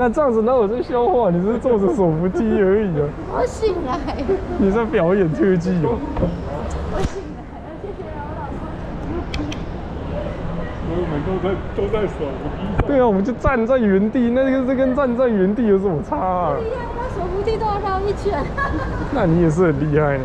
那这样子那我在消化，你是坐着手扶梯而已啊。我醒来。你在表演特技哦。我醒来，我老。我们都在都在手扶梯上。对啊，我们就站在原地，那个这跟站在原地有什么差啊？不一样，那手扶梯都要绕一圈。那你也是很厉害呢。